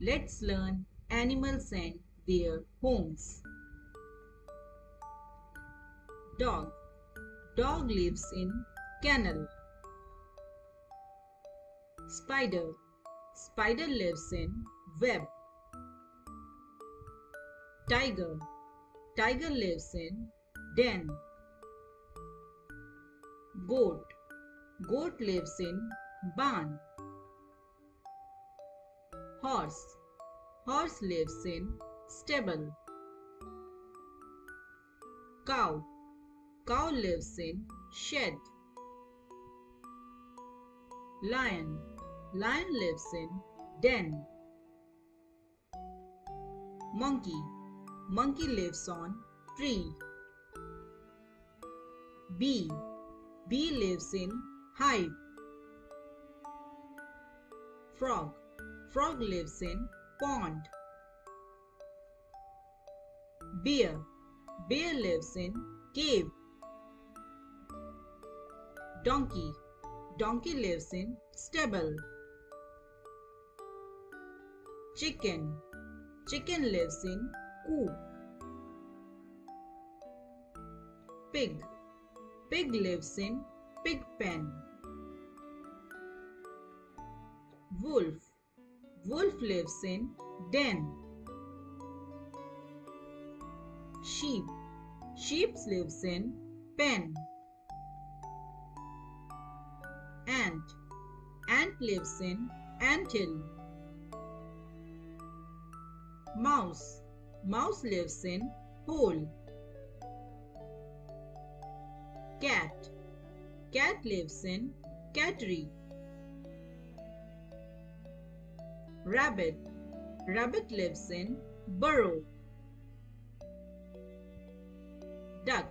Let's learn animals and their homes. Dog. Dog lives in kennel. Spider. Spider lives in web. Tiger. Tiger lives in den. Goat. Goat lives in barn. Horse. Horse lives in stable. Cow. Cow lives in shed. Lion. Lion lives in den. Monkey. Monkey lives on tree. Bee. Bee lives in hive. Frog. Frog lives in pond. Bear. Bear lives in cave. Donkey. Donkey lives in stable. Chicken. Chicken lives in coop. Pig. Pig lives in pig pen. Wolf. Wolf lives in den. Sheep. Sheep lives in pen. Ant. Ant lives in anthill. Mouse. Mouse lives in hole. Cat. Cat lives in cattery. Rabbit. Rabbit lives in burrow. Duck.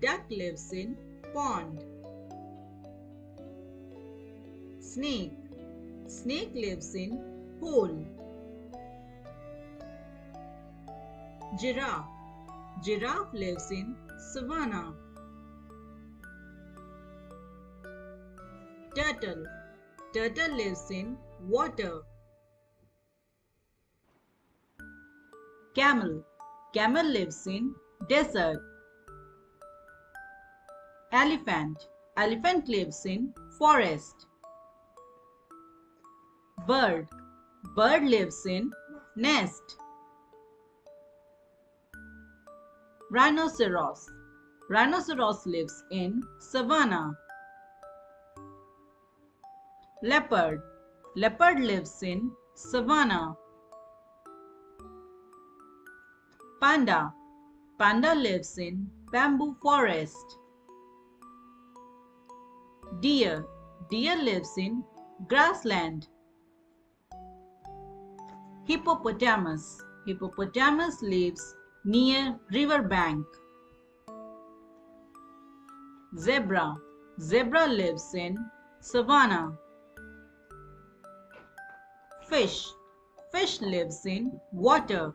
Duck lives in pond. Snake. Snake lives in hole. Giraffe. Giraffe lives in savanna. Turtle. Turtle lives in water. Camel. Camel lives in desert. Elephant. Elephant lives in forest. Bird. Bird lives in nest. Rhinoceros. Rhinoceros lives in savanna. Leopard. Leopard lives in savanna. Panda. Panda lives in bamboo forest. Deer. Deer lives in grassland. Hippopotamus. Hippopotamus lives near river bank. Zebra. Zebra lives in savanna. Fish. Fish lives in water.